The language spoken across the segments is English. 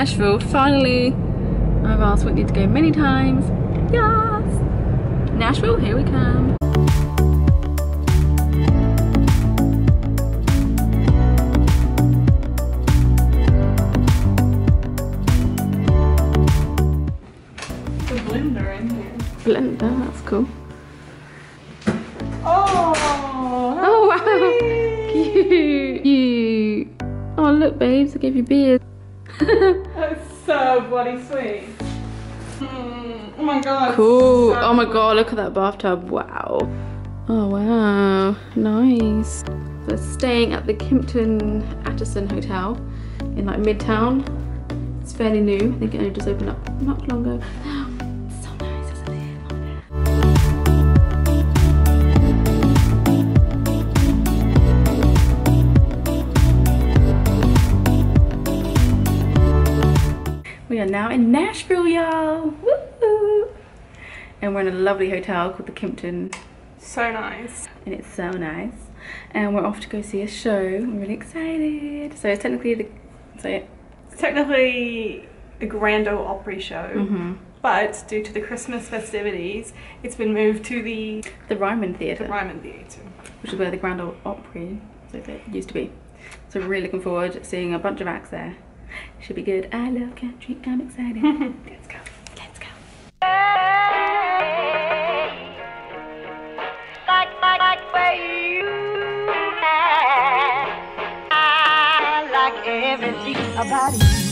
Nashville. Finally, I've asked Whitney to go many times. Yes! Nashville, here we come. The blender in here. Blender, that's cool. Oh, Oh wow! Cute! Cute! Oh look babes, I gave you beers. That's so bloody sweet. Mm, oh my god. Cool. so Oh my god, look at that bathtub. Wow. Oh wow. Nice. So staying at the Kimpton Aertson Hotel in like Midtown. It's fairly new. I think it only just opened up not long ago. We are now in Nashville, y'all. And we're in a lovely hotel called the Kimpton, So nice. and it's so nice. And we're off to go see a show. I'm really excited. So it's technically the. It's technically a Grand Ole Opry show, Mm-hmm. but due to the Christmas festivities, it's been moved to the, The Ryman Theatre. the Ryman Theatre. which is where the Grand Ole Opry so it used to be. So we're really looking forward to seeing a bunch of acts there. Should be good. I love country. I'm excited. Let's go. Let's go. like, like, like where you at. I like everything about you.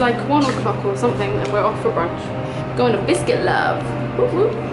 Like one o'clock or something, and we're off for brunch. Going to Biscuit Love. Whoop, whoop.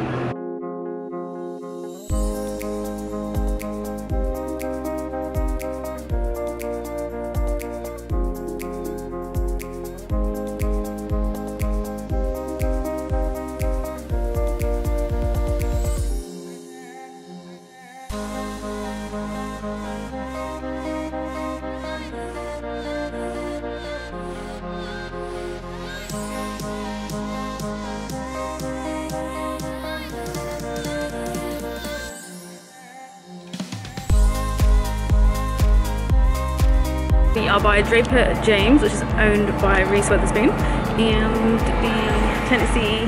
Are by Draper James, which is owned by Reese Witherspoon, and the Tennessee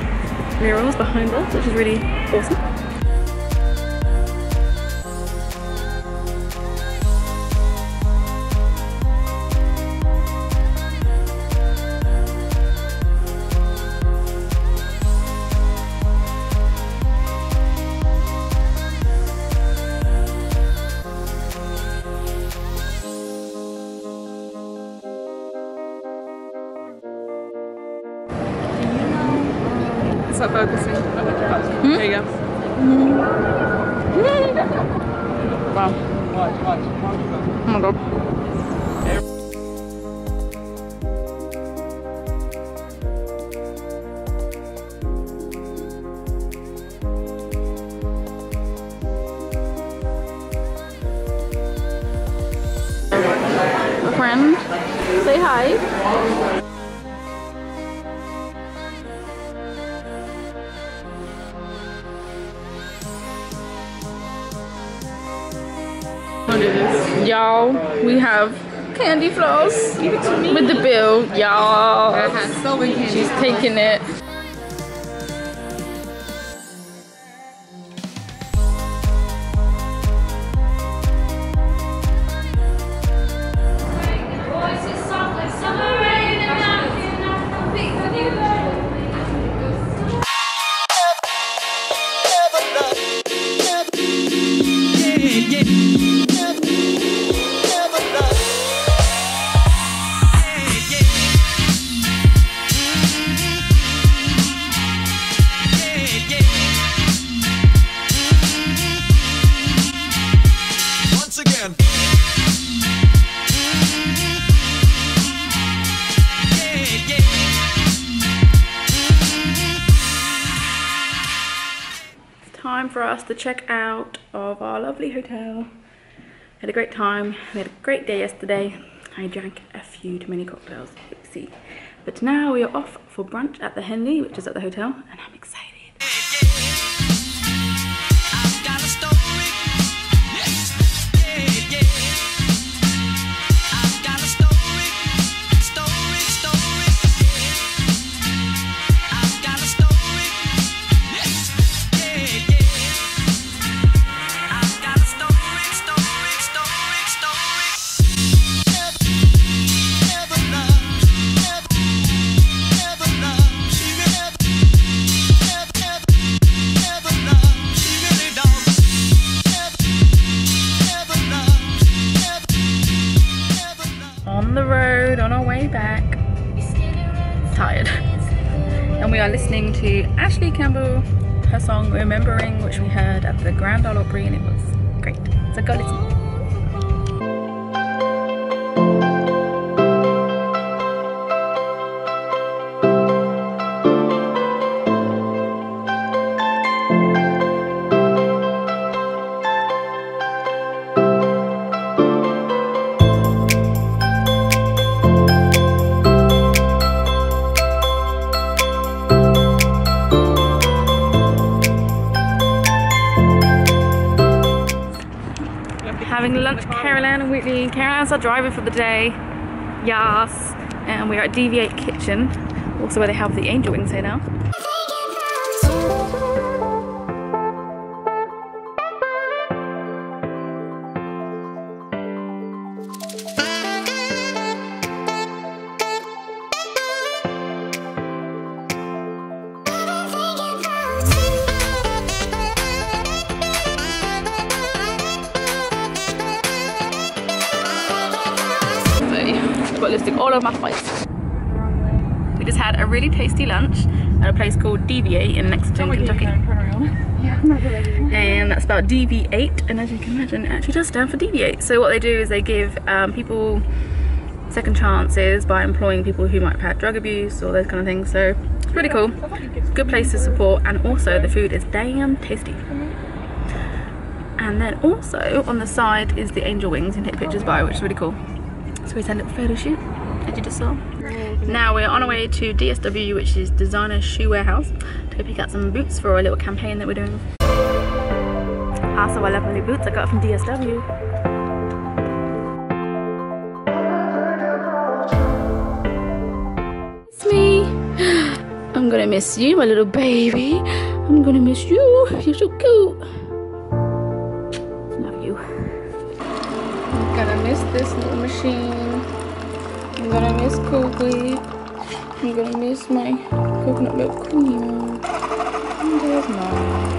murals behind us, which is really awesome. Wow. Oh my god. A friend, say hi. Y'all, we have candy floss with the bill. Candy. She's taking it. Time for us to check out of our lovely hotel. Had a great time. We had a great day yesterday. I drank a few too many cocktails, oopsie. But now we are off for brunch at the Henley, which is at the hotel, and I'm excited. Campbell, her song Remembering, which we heard at the Grand Ole Opry, and it was great. So go listen. Whitney. Caroline's our driver for the day. Yes. And we're at Deviate Kitchen, also where they have the angel wings here now. Got lipstick all over my face. We just had a really tasty lunch at a place called Deviate in Lexington, Kentucky. And that's about DV8, and as you can imagine, it actually does stand for deviate. So what they do is they give um, people second chances by employing people who might have had drug abuse or those kind of things. So it's pretty cool. Good place to support, and also the food is damn tasty. And then also on the side is the angel wings and take pictures by, which is really cool. So we had a photo shoot, as you just saw. Now we're on our way to DSW, which is Designer Shoe Warehouse, to pick out some boots for a little campaign that we're doing. Ah, also, I love lovely boots I got from DSW. It's me. I'm gonna miss you, my little baby. I'm gonna miss you. You're so cute. Gonna miss this little machine. I'm gonna miss Coogly. I'm gonna miss my coconut milk cream. And there's mom.